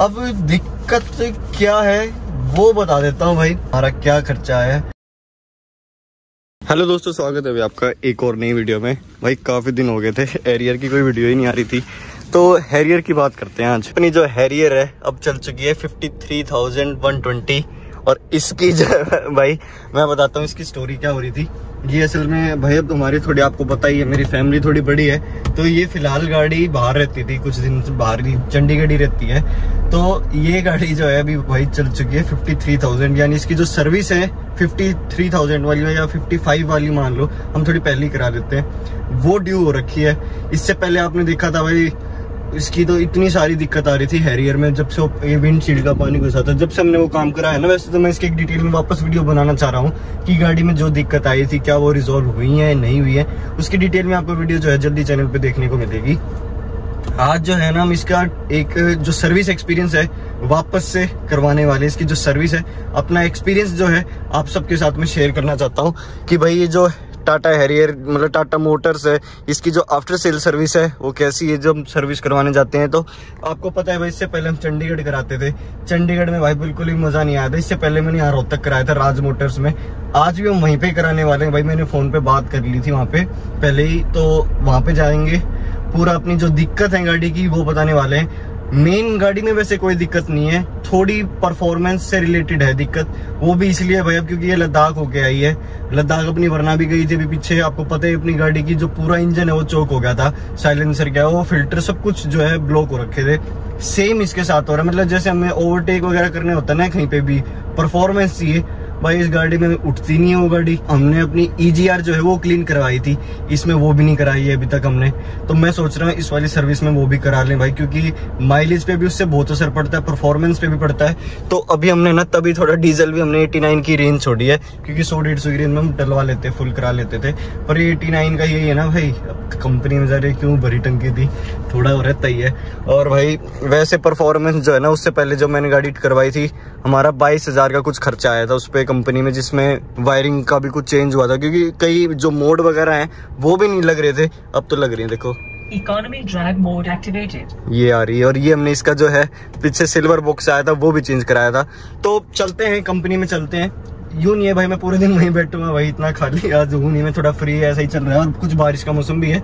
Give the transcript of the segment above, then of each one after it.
अब दिक्कत क्या है, वो बता देता हूँ भाई। हमारा क्या खर्चा है। हेलो दोस्तों, स्वागत है आपका एक और नई वीडियो में। भाई, काफ़ी दिन हो गए थे एरियर की कोई वीडियो ही नहीं आ रही थी। तो हैरियर की बात करते हैं आज। अपनी जो हैरियर है, अब चल चुकी है fifty three thousand one twenty और इसकी जो भाई, मैं बताता हूँ इसकी स्टोरी क्या हो रही थी। ये असल में भाई, अब तुम्हारी थोड़ी, आपको पता ही है, मेरी फैमिली थोड़ी बड़ी है। तो ये फ़िलहाल गाड़ी बाहर रहती थी, कुछ दिन बाहर ही चंडीगढ़ ही रहती है। तो ये गाड़ी जो है, अभी भाई चल चुकी है फिफ्टी थ्री थाउज़ेंड यानी इसकी जो सर्विस है फिफ्टी थ्री थाउज़ेंड वाली या फिफ्टी फाइव वाली मान लो, हम थोड़ी पहले करा देते हैं। वो ड्यू हो रखी है। इससे पहले आपने देखा था भाई इसकी तो इतनी सारी दिक्कत आ रही थी हैरियर में, जब से ये विंड शील्ड का पानी घुसा था, जब से हमने वो काम करा है ना, वैसे तो मैं इसकी एक डिटेल में वापस वीडियो बनाना चाह रहा हूँ कि गाड़ी में जो दिक्कत आई थी, क्या वो रिजोल्व हुई है, नहीं हुई है, उसकी डिटेल में आपको वीडियो जो है जल्दी चैनल पर देखने को मिलेगी। आज जो है ना, हम इसका एक, जो सर्विस एक्सपीरियंस है, वापस से करवाने वाले इसकी जो सर्विस है, अपना एक्सपीरियंस जो है, आप सबके साथ में शेयर करना चाहता हूँ कि भाई ये जो टाटा हैरियर मतलब टाटा मोटर्स है, इसकी जो आफ्टर सेल सर्विस है, वो कैसी है जब सर्विस करवाने जाते हैं तो आपको पता है भाई, इससे पहले हम चंडीगढ़ कराते थे। चंडीगढ़ में भाई बिल्कुल भी मज़ा नहीं आया था, इससे पहले मैंने यहाँ रोहतक कराया था, राज मोटर्स में। आज भी हम वहीं पे कराने वाले हैं। भाई, मैंने फ़ोन पे बात कर ली थी वहाँ पे, पहले ही तो वहाँ पे जाएँगे। पूरा अपनी जो दिक्कत है गाड़ी की, वो बताने वाले हैं। मेन गाड़ी में वैसे कोई दिक्कत नहीं है। थोड़ी परफॉर्मेंस से रिलेटेड है दिक्कत। वो भी इसलिए भैया क्योंकि ये लद्दाख होके आई है। लद्दाख अपनी वरना भी गई थी, अभी पीछे आपको पता है अपनी गाड़ी की जो पूरा इंजन है वो चौक हो गया था। साइलेंसर क्या वो फ़िल्टर सब कुछ जो है ब्लॉक हो रखे थे। सेम इसके साथ हो रहा है। मतलब जैसे हमें ओवरटेक वगैरह करने होता है ना कहीं पे भी परफॉर्मेंस चाहिए। भाई, इस गाड़ी में उठती नहीं है वो गाड़ी। हमने अपनी ईजीआर e जो है वो क्लीन करवाई थी। इसमें वो भी नहीं कराई है अभी तक हमने। तो मैं सोच रहा हूँ इस वाली सर्विस में वो भी करा लें भाई, क्योंकि माइलेज पे भी उससे बहुत असर पड़ता है परफॉर्मेंस पे भी पड़ता है। तो अभी हमने ना, तभी थोड़ा डीजल भी हमने एटी की रेंज छोड़ी है, क्योंकि सौ डेढ़ सौ की रेंज में हम डलवा लेते फुल करा लेते थे। पर एटी का यही है ना भाई कंपनी में जा रही क्यों भरी टंकी थी? थोड़ा रहता ही है। और भाई, वैसे परफॉर्मेंस जो है ना, उससे पहले जो मैंने गाड़ी करवाई थी, हमारा बाईस का कुछ खर्चा आया था, उस पर कंपनी में जिसमें वायरिंग का भी कुछ चेंज हुआ था क्योंकि कई जो मोड वगैरह हैं वो भी नहीं लग रहे थे अब तो लग रही है देखो। इकोनॉमी ड्राइव मोड एक्टिवेटेड ये आ रही है और ये हमने इसका जो है पीछे सिल्वर बॉक्स आया था वो भी चेंज कराया था। तो चलते हैं कंपनी में चलते हैं। यूँ नहीं है भाई मैं पूरे दिन वहीं बैठूँगा भाई इतना खाली आज हूँ नहीं मैं थोड़ा फ्री है ऐसा ही चल रहा है और कुछ बारिश का मौसम भी है।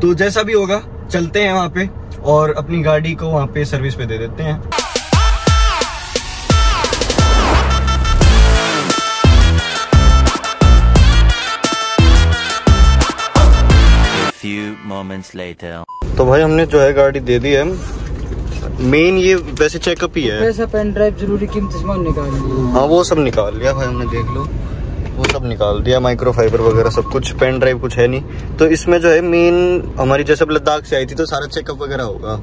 तो जैसा भी होगा चलते हैं वहाँ पे और अपनी गाड़ी को वहाँ पे सर्विस पे दे देते हैं। Moments later. तो भाई हमने जो है गाड़ी दे दी है। मेन ये वैसे चेकअप ही है। पैसा पेन ड्राइव ज़रूरी कीमती सामान निकाल लिया हाँ। वो सब निकाल लिया भाई हमने देख लो। वो सब निकाल दिया माइक्रो फाइबर वगैरह सब कुछ पेन ड्राइव कुछ है नहीं। तो इसमें जो है मेन हमारी जैसे लद्दाख से आई थी तो सारा चेकअप वगैरह होगा।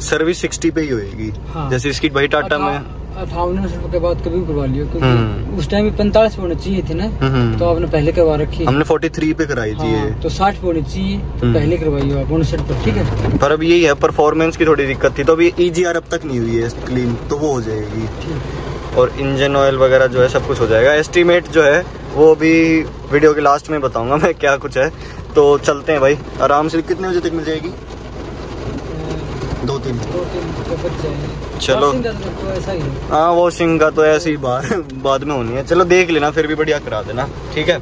सर्विस सिक्सटी पे ही होगी हाँ। जैसे इसकी भाई टाटा में अठावन के बाद कभी करवा लियो क्योंकि हम्म। उस टाइम पंतालीस होने चाहिए थे ना हम्म, हम्म। तो आपने पहले करवा रखी। हमने फोर्टी थ्री पे कराई थी हाँ, तो साठ होनी चाहिए तो पहले करवाई आप उनसठ पर ठीक है? पर अब यही है परफॉर्मेंस की थोड़ी दिक्कत थी तो अभी ईजीआर अब तक नहीं हुई है क्लीन तो वो हो जाएगी। और इंजन ऑयल वगैरह जो है सब कुछ हो जाएगा। एस्टिमेट जो है वो अभी वीडियो के लास्ट में बताऊँगा मैं क्या कुछ है। तो चलते हैं भाई आराम से कितने बजे तक मिल जाएगी? दो तीन। चलो। हाँ वॉशिंग का तो ऐसे ही बाद में होनी है। चलो देख लेना फिर भी बढ़िया करा देना। ठीक है?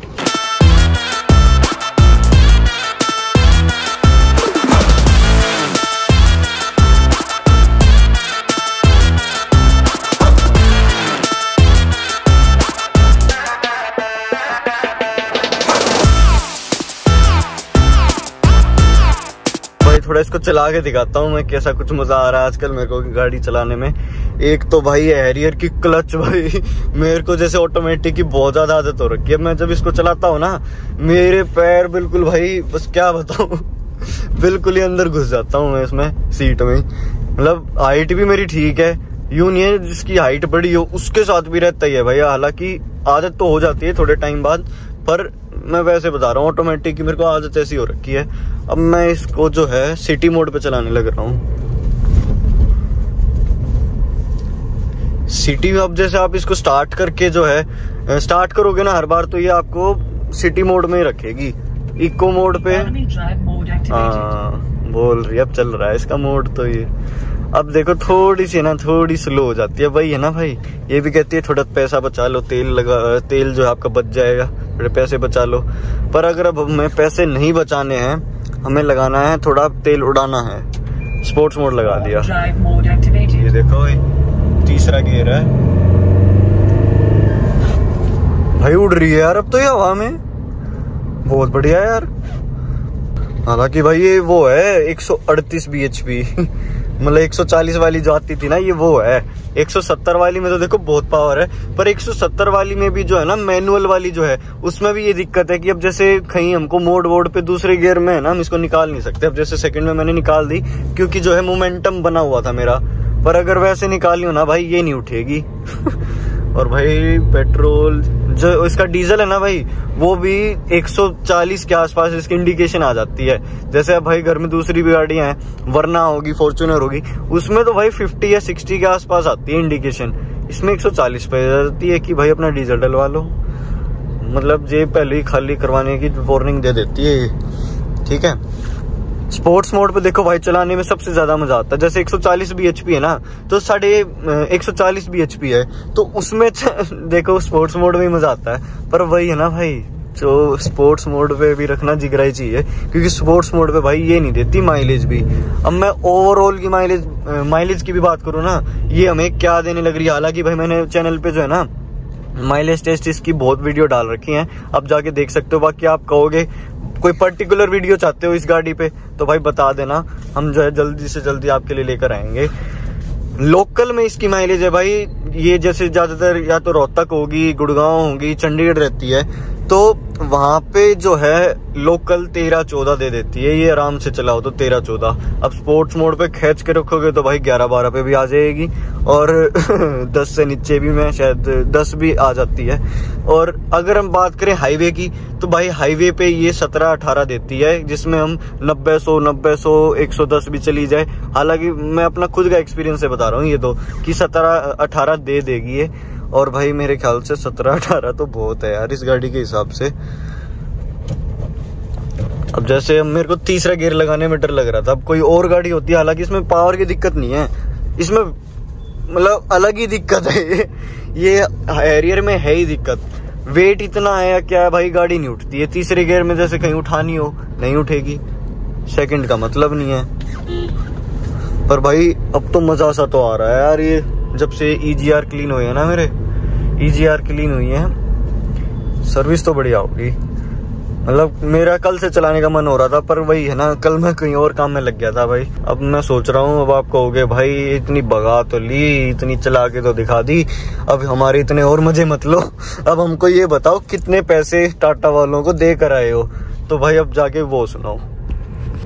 थोड़ा इसको चला के दिखाता हूँ मैं कैसा कुछ मज़ा आ रहा है आजकल मेरे को गाड़ी चलाने में। एक तो भाई हैरियर की क्लच भाई, मेरे को जैसे ऑटोमेटिक की बहुत ज़्यादा आदत हो रखी है। मैं जब इसको चलाता हूँ ना, मेरे पैर बिल्कुल भाई, बस क्या बताऊ, बिल्कुल ही अंदर घुस जाता हूँ मैं इसमें सीट में। मतलब हाइट भी मेरी ठीक है, यूँ नहीं है जिसकी हाइट बड़ी हो, उसके साथ भी रहता ही है भैया। हालाँकि आदत तो हो जाती है थोड़े टाइम बाद, पर मैं वैसे बता रहा हूँ ऑटोमेटिक मेरे को आदत ऐसी हो रखी है। अब मैं इसको जो है सिटी मोड पे चलाने लग रहा हूँ। सिटी अब जैसे आप इसको स्टार्ट करके जो है स्टार्ट करोगे ना हर बार तो ये आपको सिटी मोड में ही रखेगी। इको मोड पे हाँ बोल रही अब चल रहा है इसका मोड तो ये। अब देखो थोड़ी सी ना थोड़ी स्लो हो जाती है। भाई है ना भाई ये भी कहती है थोड़ा पैसा बचा लो तेल लगा तेल जो है आपका बच जाएगा थोड़े पैसे बचा लो। पर अगर अब हमें पैसे नहीं बचाने हैं हमें लगाना है थोड़ा तेल उड़ाना है। स्पोर्ट्स मोड लगा दिया। ये देखो तीसरा गियर है। भाई उड़ रही है यार अब तो ये हवा में। बहुत बढ़िया यार। हालाँकि भाई ये वो है 138 bhp मतलब 140 वाली जो आती थी ना, ये वो है। 170 वाली में तो देखो बहुत पावर है, पर 170 वाली में भी जो है ना मैनुअल वाली जो है, उसमें भी ये दिक्कत है कि अब जैसे कहीं हमको मोड वोड पे दूसरे गियर में है ना, हम इसको निकाल नहीं सकते। अब जैसे सेकंड में मैंने निकाल दी, क्योंकि जो है मोमेंटम बना हुआ था मेरा। पर अगर वैसे निकाली हो ना, भाई ये नहीं उठेगी। और भाई पेट्रोल जो इसका डीजल है ना भाई, वो भी 140 के आसपास इसकी इंडिकेशन आ जाती है। जैसे अब भाई घर में दूसरी भी गाड़ियाँ हैं, वरना होगी फॉर्चुनर होगी, उसमें तो भाई 50 या 60 के आसपास आती है इंडिकेशन इसमें 140 पे जाती है कि भाई अपना डीजल डलवा लो। मतलब जेब पहले ही खाली करवाने की वार्निंग दे देती है ठीक है? स्पोर्ट्स मोड पे देखो भाई चलाने में सबसे ज़्यादा मज़ा आता है। जैसे 140 bhp है ना तो साढ़े एक सौ है तो उसमें देखो स्पोर्ट्स मोड में मज़ा आता है। पर वही है ना भाई, जो स्पोर्ट्स मोड पे भी रखना जिगरा ही चाहिए, क्योंकि स्पोर्ट्स मोड पे भाई ये नहीं देती माइलेज भी। अब मैं ओवरऑल की माइलेज माइलेज की भी बात करूँ ना, ये हमें क्या देने लग रही है? हालाँकि भाई मैंने चैनल पे जो है ना माइलेज टेस्ट इसकी बहुत वीडियो डाल रखी है। अब जाके देख सकते हो, बाकी आप कहोगे कोई पर्टिकुलर वीडियो चाहते हो इस गाड़ी पे तो भाई बता देना। हम जो है जल्दी से जल्दी आपके लिए लेकर आएँगे। लोकल में इसकी माइलेज है भाई। ये जैसे ज़्यादातर या तो रोहतक होगी, गुड़गांव होगी, चंडीगढ़ रहती है। तो वहाँ पे जो है लोकल तेरह चौदह दे देती है। ये आराम से चलाओ तो तेरह चौदह। अब स्पोर्ट्स मोड पे खेच के रखोगे तो भाई ग्यारह बारह पे भी आ जाएगी। और दस से नीचे भी मैं शायद दस भी आ जाती है। और अगर हम बात करें हाईवे की तो भाई हाईवे पे ये सत्रह अठारह देती है, जिसमें हम नब्बे सौ नब्बे सौ, एक सौ दस भी चली जाए। हालाँकि मैं अपना खुद का एक्सपीरियंस से बता रहा हूँ ये तो कि सत्रह अठारह दे देगी ये। और भाई मेरे ख्याल से सत्रह अठारह तो बहुत है यार इस गाड़ी के हिसाब से। अब जैसे मेरे को तीसरा गियर लगाने में डर लग रहा था। अब कोई और गाड़ी होती है, हालाँकि इसमें पावर की दिक्कत नहीं है। इसमें मतलब अलग ही दिक्कत है। ये हैरियर में है ही दिक्कत। वेट इतना है क्या है भाई, गाड़ी नहीं उठती है। तीसरे गियर में जैसे कहीं उठानी हो, नहीं उठेगी। सेकंड का मतलब नहीं है। पर भाई, अब तो मज़ा सा तो आ रहा है यार ये। जब से ई e क्लीन हुए ना मेरे। ई e क्लीन हुई है। सर्विस तो बढ़िया होगी। मतलब मेरा कल से चलाने का मन हो रहा था, पर वही है ना, कल मैं कहीं और काम में लग गया था भाई। अब मैं सोच रहा हूँ, अब आप कहोगे, भाई, इतनी भगा तो ली, इतनी चला के तो दिखा दी, अब हमारे इतने और मज़े मत लो। अब हमको ये बताओ, कितने पैसे टाटा वालों को दे कर आए हो? तो भाई, अब जाके वो सुनाओ।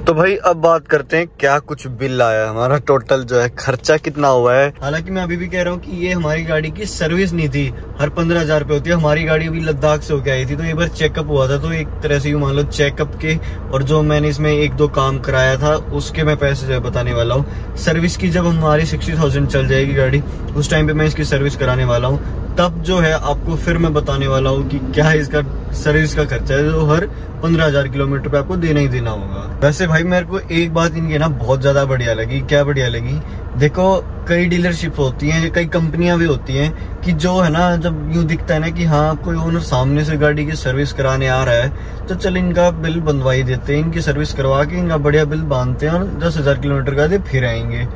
तो भाई, अब बात करते हैं, क्या कुछ बिल आया? हमारा टोटल जो है, खर्चा कितना हुआ है? हालाँकि मैं अभी भी कह रहा हूँ कि ये हमारी गाड़ी की सर्विस नहीं थी। हर पंद्रह हज़ार रुपए होती है। हमारी गाड़ी अभी लद्दाख से होके आई थी। तो एक बार चेकअप हुआ था तो एक तरह से यू मान लो चेकअप के, और जो मैंने इसमें एक दो काम कराया था, उसके मैं पैसे जो है बताने वाला हूँ। सर्विस की जब हमारी सिक्सटी थाउज़ेंड चल जाएगी गाड़ी, उस टाइम पे मैं इसकी सर्विस कराने वाला हूँ। तब जो है, आपको फिर मैं बताने वाला हूँ कि क्या इसका सर्विस का खर्चा है जो हर पंद्रह हज़ार किलोमीटर पे आपको देना ही देना होगा। वैसे भाई, मेरे को एक बात इनकी ना बहुत ज़्यादा बढ़िया लगी। क्या बढ़िया लगी? देखो, कई डीलरशिप होती हैं, कई कंपनियाँ भी होती हैं कि जो है ना, जब यूँ दिखता है ना कि हाँ कोई ओनर सामने से गाड़ी की सर्विस कराने आ रहा है तो चल इनका बिल बंधवाई देते हैं, इनकी सर्विस करवा के इनका बढ़िया बिल बांधते हैं और दस हज़ार किलोमीटर का दे फिर आएँगे।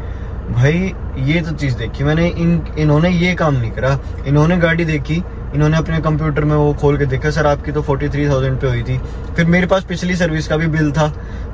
भाई, ये तो चीज़ देखी मैंने, इन, इन्होंने ये काम नहीं करा। इन्होंने गाड़ी देखी इन्होंने अपने कंप्यूटर में वो खोल के देखा, सर, आपकी तो फोर्टी थ्री थाउज़ेंड पे हुई थी। फिर मेरे पास पिछली सर्विस का भी बिल था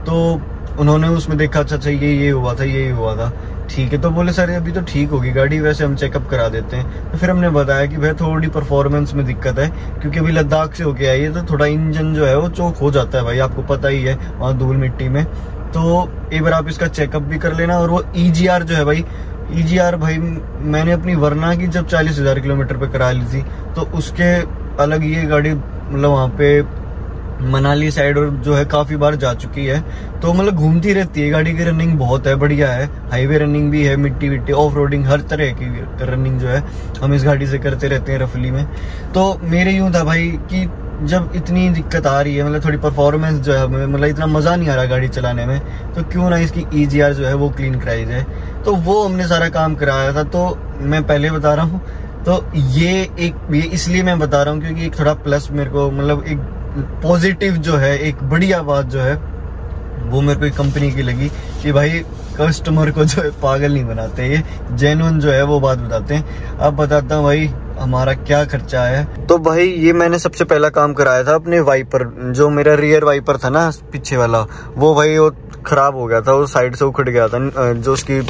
तो उन्होंने उसमें देखा अच्छा अच्छा ये ये हुआ था, ये हुआ था। ठीक है तो बोले, सर, अभी तो ठीक होगी, गाड़ी वैसे हम चेकअप करा देते हैं। तो फिर हमने बताया कि भाई थोड़ी परफॉर्मेंस में दिक्कत है, क्योंकि अभी लद्दाख से होके आई है तो थोड़ा इंजन जो है वो चौक हो जाता है भाई, आपको पता ही है, वहाँ धूल मिट्टी में। तो एक बार आप इसका चेकअप भी कर लेना और वो ई e जो है भाई ई e भाई, मैंने अपनी वरना की जब चालीस हज़ार किलोमीटर पे करा ली थी तो उसके अलग ये गाड़ी मतलब वहाँ पे मनाली साइड और जो है काफ़ी बार जा चुकी है। तो मतलब घूमती रहती है, गाड़ी की रनिंग बहुत है, बढ़िया है। हाईवे रनिंग भी है, मिट्टी विट्टी ऑफ़ रोडिंग हर तरह की रनिंग जो है, हम इस गाड़ी से करते रहते हैं रफली में। तो मेरे यूँ था भाई कि जब इतनी दिक्कत आ रही है मतलब थोड़ी परफॉर्मेंस जो है हमें मतलब इतना मज़ा नहीं आ रहा गाड़ी चलाने में तो क्यों ना इसकी ईजीआर जो है वो क्लीन कराई जाए। तो वो हमने सारा काम कराया था तो मैं पहले बता रहा हूँ तो ये एक, ये इसलिए मैं बता रहा हूँ क्योंकि एक थोड़ा प्लस मेरे को मतलब एक पॉजिटिव जो है, एक बढ़िया बात जो है, वो मेरे को एक कंपनी की लगी कि भाई कस्टमर को जो है पागल नहीं बनाते, ये जेनुअन जो है वो बात बताते हैं। अब बताता हूँ भाई हमारा क्या खर्चा है? तो भाई, ये मैंने सबसे पहला काम कराया था अपने वाइपर, जो मेरा रियर वाइपर था ना, पीछे वाला, वो भाई वो खराब हो गया था, वो साइड से उखड़ गया था जो उसकी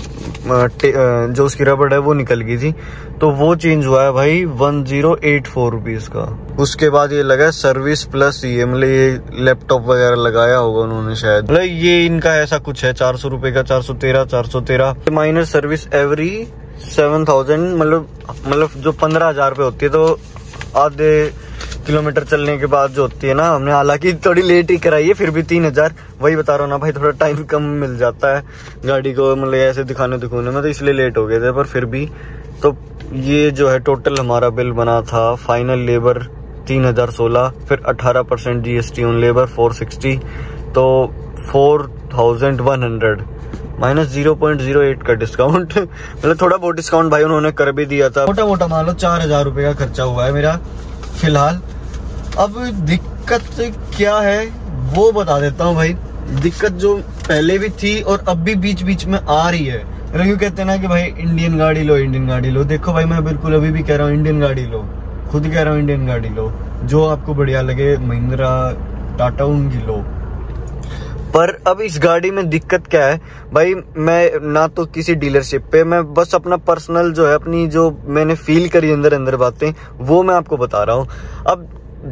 जो उसकी रबड़ है, वो निकल गई थी। तो वो चेंज हुआ है भाई one zero eight four rupees का। उसके बाद ये लगा सर्विस प्लस ये मतलब ये लैपटॉप वगैरह लगाया होगा उन्होंने शायद। मतलब ये इनका ऐसा कुछ है, चार सौ रुपए का, चार सौ तेरह, चार सौ तेरह। Minor service every seven thousand मतलब मतलब जो पंद्रह हज़ार रुपये होती है तो आधे किलोमीटर चलने के बाद जो होती है ना, हमने हालाँकि थोड़ी लेट ही कराई है, फिर भी तीन हज़ार। वही बता रहा हूँ ना भाई, थोड़ा टाइम कम मिल जाता है। गाड़ी को मतलब ऐसे दिखाने दिखाने में तो इसलिए लेट हो गए थे, पर फिर भी। तो ये जो है टोटल हमारा बिल बना था फाइनल लेबर तीन हज़ार सोलह, फिर अठारह percent G S T on labour four sixty तो four thousand one hundred minus zero point zero eight का डिस्काउंट। मतलब थोड़ा बहुत डिस्काउंट भाई उन्होंने कर भी दिया था। मोटा मोटा मान लो चार हज़ार रुपए का खर्चा हुआ है मेरा, फ़िलहाल। अब दिक्कत क्या है, वो बता देता हूँ भाई। दिक्कत जो पहले भी थी और अब भी बीच बीच में आ रही है। क्यों कहते हैं ना कि भाई, इंडियन गाड़ी लो, इंडियन गाड़ी लो। देखो भाई, मैं बिल्कुल अभी भी कह रहा हूँ, इंडियन गाड़ी लो। खुद कह रहा हूँ, इंडियन गाड़ी लो। जो आपको बढ़िया लगे, महिंद्रा, टाटा उनकी लो। पर अब इस गाड़ी में दिक्कत क्या है? भाई, मैं ना तो किसी डीलरशिप पे, मैं बस अपना पर्सनल जो है, अपनी जो मैंने फील करी अंदर अंदर बातें, वो मैं आपको बता रहा हूँ। अब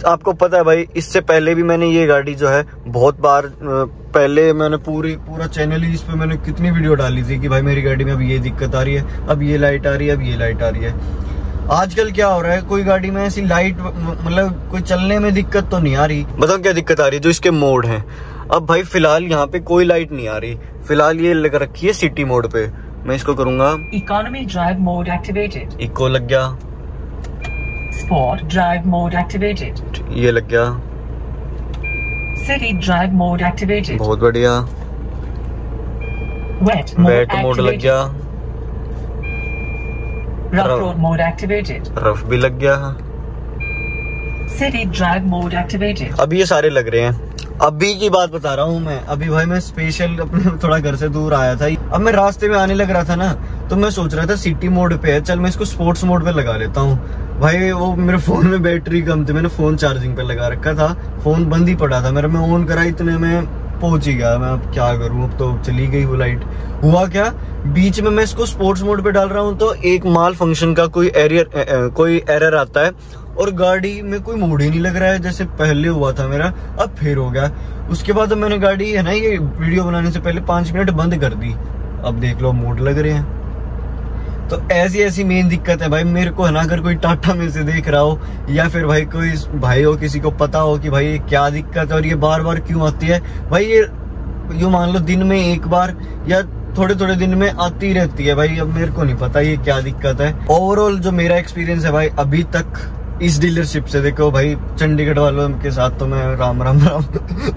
आपको पता है भाई, इससे पहले भी मैंने ये गाड़ी जो है, बहुत बार पहले मैंने पूरी, पूरा चैनल ही इस पर मैंने कितनी वीडियो डाली थी कि भाई मेरी गाड़ी में अब ये दिक्कत आ रही है, अब ये लाइट आ रही है, अब ये लाइट आ रही है। आजकल क्या हो रहा है, कोई गाड़ी में ऐसी लाइट मतलब कोई चलने में दिक्कत तो नहीं आ रही? बताओ क्या दिक्कत आ रही है, जो इसके मोड है। अब भाई फ़िलहाल यहाँ पे कोई लाइट नहीं आ रही। फ़िलहाल ये लग रखी है सिटी मोड पे। मैं इसको करूँगा। Economy drive mode activated eco लग गया। स्पोर्ट ड्राइव मोड एक्टिवेटेड ये लग गया। सिटी ड्राइव मोड एक्टिवेटेड बहुत बढ़िया। वेट वेट मोड लग गया। Rough road mode activated rough भी लग गया। सिटी ड्राइव मोड एक्टिवेटेड अभी ये सारे लग रहे हैं। अभी की बात बता रहा हूँ मैं। अभी भाई मैं स्पेशल अपने थोड़ा घर से दूर आया था अब मैं रास्ते में आने लग रहा था ना तो मैं सोच रहा था सिटी मोड पे है। चल मैं इसको स्पोर्ट्स मोड पे लगा लेता हूँ। भाई वो मेरे फ़ोन में बैटरी कम थी। मैंने फ़ोन चार्जिंग पे लगा रखा था। फ़ोन बंद ही पड़ा था। मेरा मैं ऑन करा इतने में। पहुँच ही गया, मैं अब क्या करूँ? अब तो चली गई वो लाइट हुआ क्या? बीच में मैं इसको स्पोर्ट्स मोड पे डाल रहा हूँ तो एक माल फ़ंक्शन का कोई एरियर कोई एरर आता है और गाड़ी में कोई मोड ही नहीं लग रहा है, जैसे पहले हुआ था मेरा, अब फिर हो गया। उसके बाद मैंने गाड़ी, है ना, ये वीडियो बनाने से पहले पाँच मिनट बंद कर दी। अब देख लो मोड लग रहे हैं। तो ऐसी ऐसी मेन दिक्कत है भाई, मेरे को है ना, अगर कोई टाटा में से देख रहा हो, या फिर भाई कोई भाई हो, किसी को पता हो कि भाई ये क्या दिक्कत है और ये बार बार क्यों आती है, भाई ये यू मान लो दिन में एक बार या थोड़े थोड़े दिन में आती रहती है भाई, अब मेरे को नहीं पता ये क्या दिक्कत है। ओवरऑल जो मेरा एक्सपीरियंस है भाई, अभी तक इस डीलरशिप से देखो भाई चंडीगढ़ वालों के साथ तो मैं राम राम राम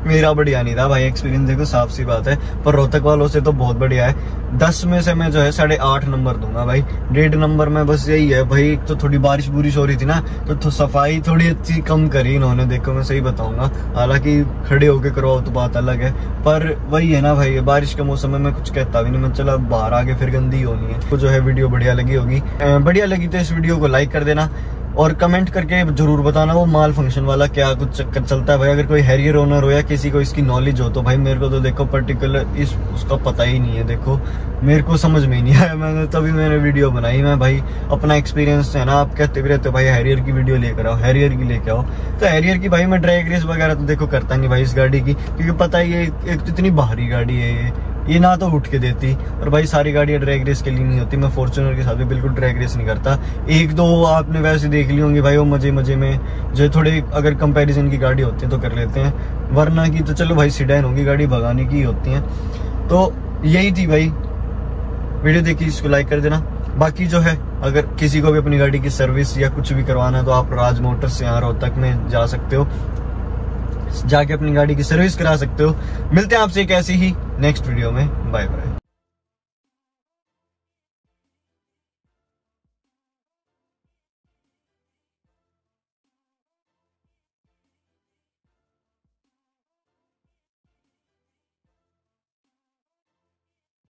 मेरा बढ़िया नहीं था भाई एक्सपीरियंस देखो साफ़ सी बात है। पर रोहतक वालों से तो बहुत बढ़िया है। दस में से मैं जो है साढ़े आठ नंबर दूँगा भाई। डेढ़ नंबर में बस यही है भाई तो थोड़ी बारिश बुरिश हो रही थी ना तो, तो सफ़ाई थोड़ी अच्छी कम करी इन्होंने देखो मैं सही बताऊँगा। हालाँकि खड़े होके करवाओ तो बात अलग है। पर वही है ना भाई बारिश के मौसम में मैं कुछ कहता भी नहीं मैं चला बाहर आके फिर गंदी होनी है। तो जो है वीडियो बढ़िया लगी होगी। बढ़िया लगी तो इस वीडियो को लाइक कर देना। और कमेंट करके ज़रूर बताना वो माल फ़ंक्शन वाला क्या कुछ चक्कर चलता है भाई। अगर कोई हैरियर ओनर हो या किसी को इसकी नॉलेज हो तो भाई मेरे को तो देखो पर्टिकुलर इस, उसका पता ही नहीं है, देखो। मेरे को समझ में नहीं आया। मैंने तभी मैंने वीडियो बनाई। मैं भाई अपना एक्सपीरियंस है ना, आप कहते भी रहते हो, भाई हैरियर की वीडियो लेकर आओ हैरियर की लेकर आओ। तो हैरियर की भाई मैं ड्राइग रेस वगैरह तो देखो करता नहीं भाई इस गाड़ी की, क्योंकि पता ही है, एक तो इतनी भारी गाड़ी है ये। ये ना तो उठ के देती, और भाई सारी गाड़ियाँ ड्रैग रेस के लिए नहीं होती, मैं फॉर्चुनर के साथ भी बिल्कुल ड्रैग रेस नहीं करता। एक दो आपने वैसे देख ली होंगी भाई, वो मज़े मज़े में, जो थोड़े अगर कंपैरिजन की गाड़ी होती है तो कर लेते हैं। वरना की तो चलो भाई सिडैन होगी, गाड़ी भगाने की होती है। तो यही थी भाई। वीडियो देखी, इसको लाइक कर देना। बाकी जो है, अगर किसी को भी अपनी गाड़ी की सर्विस या कुछ भी करवाना है तो आप राज मोटर्स से यहाँ रोहतक में जा सकते हो। जाके अपनी गाड़ी की सर्विस करा सकते हो। मिलते हैं आपसे एक ऐसी ही नेक्स्ट वीडियो में। Bye bye